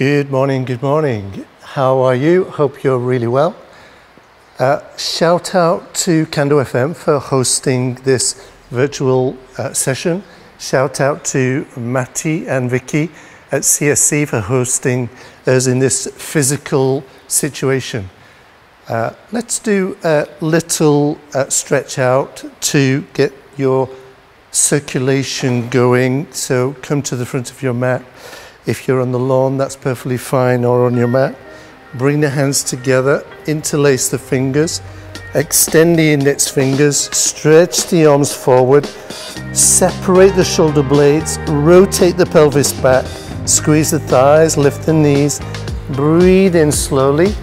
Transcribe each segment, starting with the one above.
Good morning, good morning. How are you? Hope you're really well. Uh, shout out to Can Do FM for hosting this virtual uh, session. Shout out to Matty and Vicky at CSC for hosting us in this physical situation. Uh, let's do a little uh, stretch out to get your circulation going. So come to the front of your mat. If you're on the lawn, that's perfectly fine, or on your mat. Bring the hands together, interlace the fingers, extend the index fingers, stretch the arms forward, separate the shoulder blades, rotate the pelvis back, squeeze the thighs, lift the knees, breathe in slowly,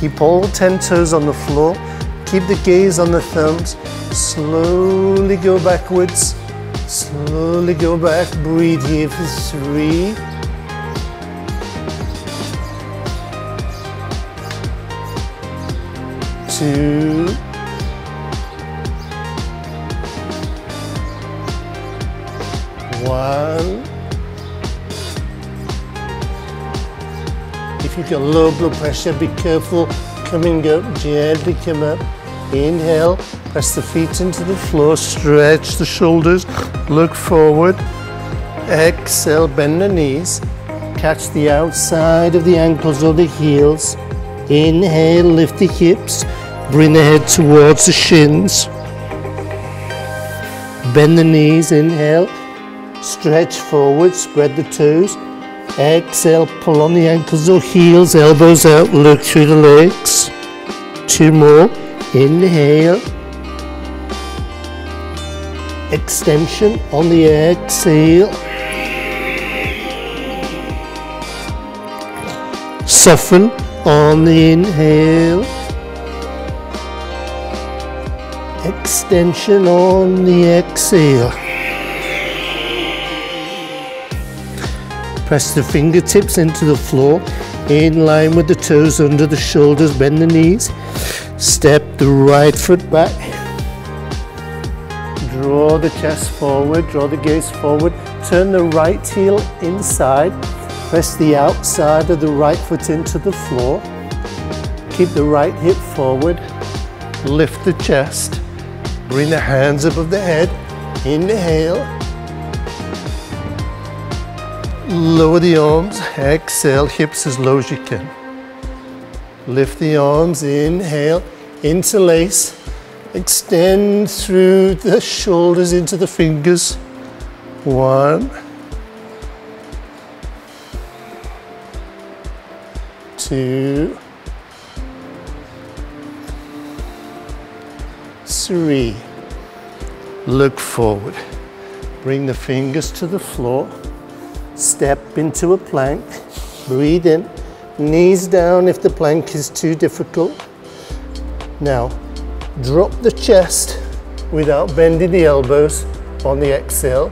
keep all 10 toes on the floor, keep the gaze on the thumbs, slowly go backwards, slowly go back, breathe here for three, two, one. If you've got low blood pressure, be careful coming up, gently come up. Inhale, press the feet into the floor, stretch the shoulders, look forward. Exhale, bend the knees, catch the outside of the ankles or the heels. Inhale, lift the hips, bring the head towards the shins. Bend the knees, inhale, stretch forward, spread the toes. Exhale, pull on the ankles or heels, elbows out, look through the legs. Two more. Inhale. Extension on the exhale. Soften on the inhale. Extension on the exhale. Press the fingertips into the floor in line with the toes under the shoulders, bend the knees. Step the right foot back. Draw the chest forward, draw the gaze forward. Turn the right heel inside. Press the outside of the right foot into the floor. Keep the right hip forward. Lift the chest. Bring the hands above the head. Inhale. Lower the arms, exhale, hips as low as you can. Lift the arms, inhale, interlace, extend through the shoulders into the fingers. One, two, three. Look forward. Bring the fingers to the floor. Step into a plank. Breathe in. Knees down if the plank is too difficult. Now, drop the chest without bending the elbows on the exhale.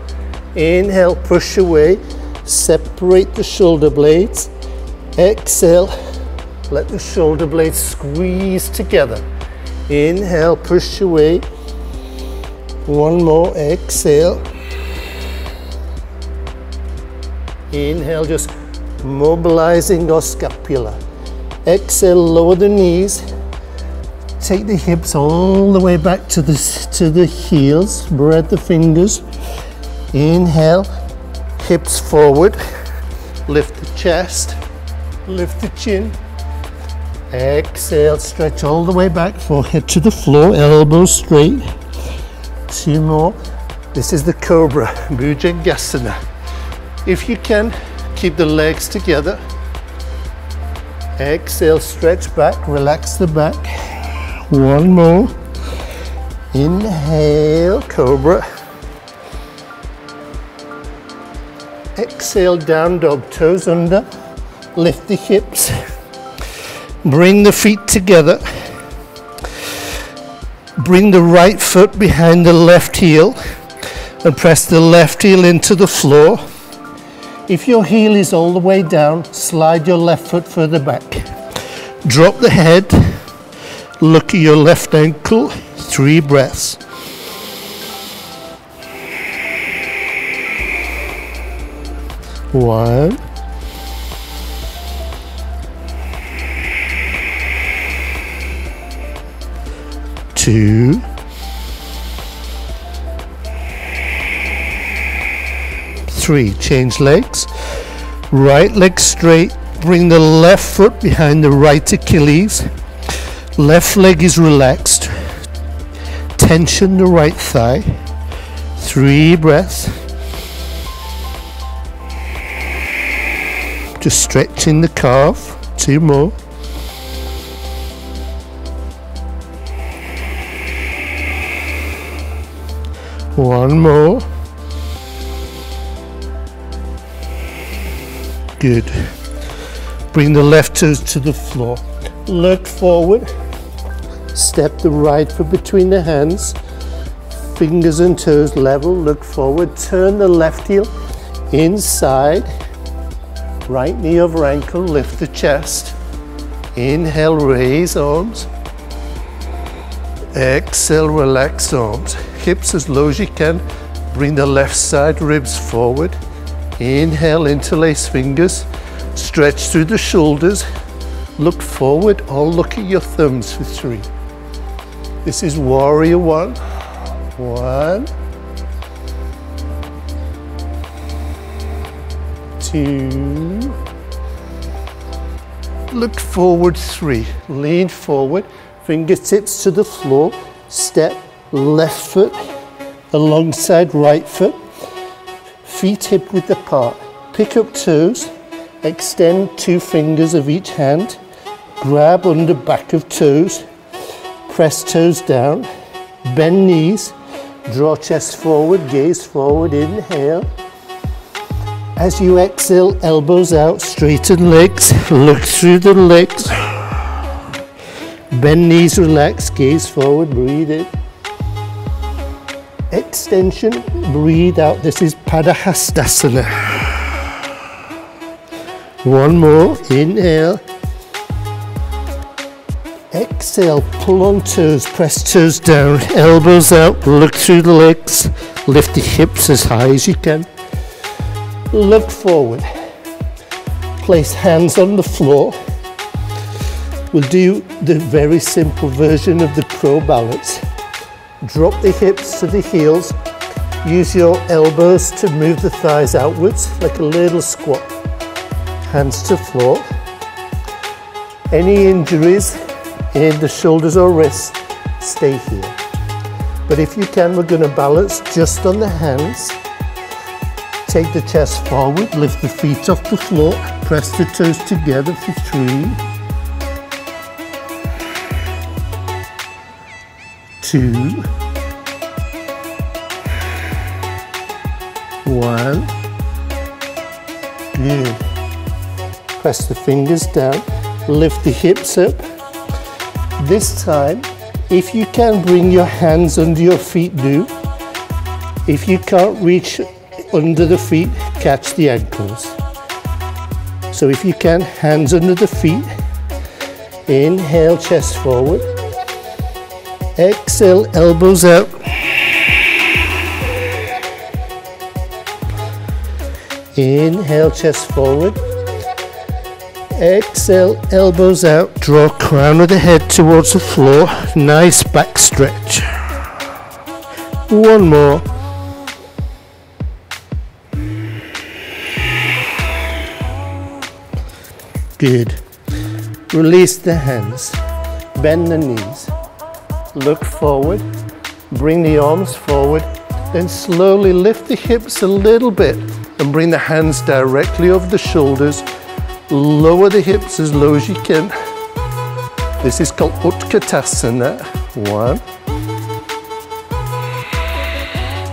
Inhale, push away. Separate the shoulder blades. Exhale, let the shoulder blades squeeze together. Inhale, push away. One more, exhale. Inhale, just mobilizing your scapula. Exhale, lower the knees. Take the hips all the way back to the, to the heels. Spread the fingers. Inhale, hips forward. Lift the chest. Lift the chin. Exhale, stretch all the way back, forehead to the floor, elbows straight. Two more. This is the Cobra, Bhujangasana. If you can, keep the legs together. Exhale, stretch back, relax the back. One more. Inhale, Cobra. Exhale, down dog, toes under. Lift the hips. Bring the feet together. Bring the right foot behind the left heel and press the left heel into the floor. If your heel is all the way down, slide your left foot further back. Drop the head, look at your left ankle, three breaths. One, two, three. Change legs. Right leg straight. Bring the left foot behind the right Achilles. Left leg is relaxed. Tension the right thigh. Three breaths. Just stretching the calf. Two more. One more. Good. Bring the left toes to the floor. Look forward. Step the right foot between the hands. Fingers and toes level. Look forward. Turn the left heel inside. Right knee over ankle. Lift the chest. Inhale, raise arms. Exhale, relax arms. Hips as low as you can. Bring the left side ribs forward. Inhale, interlace fingers. Stretch through the shoulders. Look forward or look at your thumbs for three. This is warrior one. One. Two. Look forward three. Lean forward. Fingertips to the floor. Step left foot alongside right foot feet hip width apart. Pick up toes, extend two fingers of each hand, grab under back of toes, press toes down, bend knees, draw chest forward, gaze forward, inhale. As you exhale, elbows out, straighten legs, look through the legs. Bend knees, relax, gaze forward, breathe in extension, breathe out. This is Padahastasana. One more, inhale. Exhale, pull on toes, press toes down, elbows out, look through the legs, lift the hips as high as you can. Look forward. Place hands on the floor. We'll do the very simple version of the crow balance. Drop the hips to the heels. Use your elbows to move the thighs outwards like a little squat. Hands to floor. Any injuries in the shoulders or wrists, stay here. But if you can, we're going to balance just on the hands. Take the chest forward, lift the feet off the floor, press the toes together for three, two, one, good. Press the fingers down, lift the hips up. This time, if you can bring your hands under your feet, do. If you can't reach under the feet, catch the ankles. So if you can, hands under the feet. Inhale, chest forward. Exhale, elbows out. Inhale, chest forward. Exhale, elbows out. Draw crown of the head towards the floor. Nice back stretch. One more. Good. Release the hands. Bend the knees look forward, bring the arms forward, then slowly lift the hips a little bit and bring the hands directly over the shoulders. Lower the hips as low as you can. This is called Utkatasana. One.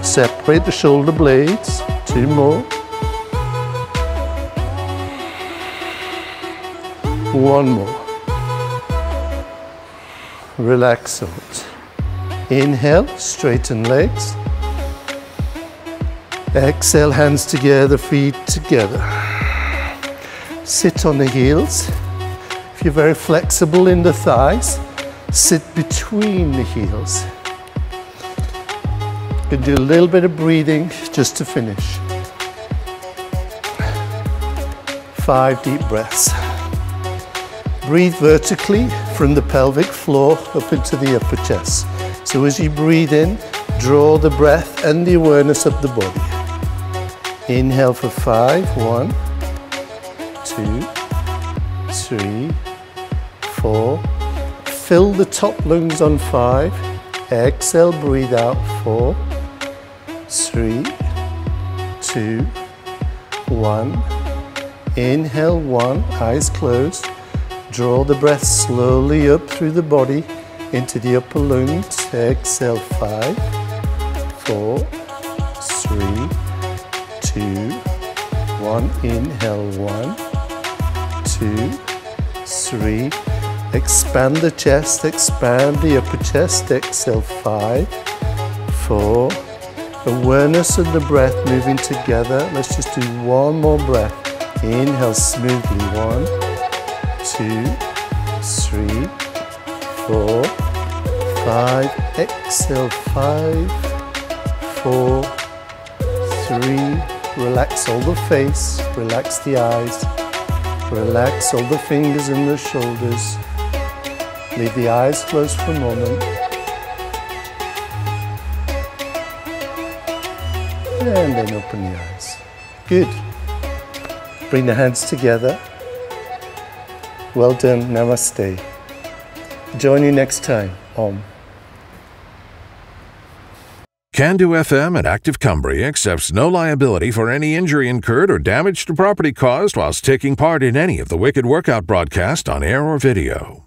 Separate the shoulder blades. Two more. One more relax out. Inhale, straighten legs. Exhale, hands together, feet together. Sit on the heels. If you're very flexible in the thighs, sit between the heels. You can do a little bit of breathing just to finish. Five deep breaths. Breathe vertically from the pelvic floor up into the upper chest. So as you breathe in, draw the breath and the awareness of the body. Inhale for five. One, two, three, four. Fill the top lungs on five. Exhale, breathe out. Four, three, two, one. Inhale, one, eyes closed. Draw the breath slowly up through the body into the upper lungs. Exhale, five, four, three, two, one. Inhale, one, two, three. Expand the chest, expand the upper chest. Exhale, five, four. Awareness of the breath moving together. Let's just do one more breath. Inhale smoothly. One, two, three, four, five. Exhale, five, four, three. Relax all the face, relax the eyes, relax all the fingers and the shoulders. Leave the eyes closed for a moment. And then open the eyes. Good. Bring the hands together. Well done. Namaste. Join you next time. Om. Can-Do FM and Active Cumbria accepts no liability for any injury incurred or damage to property caused whilst taking part in any of the Wicked Workout broadcast on air or video.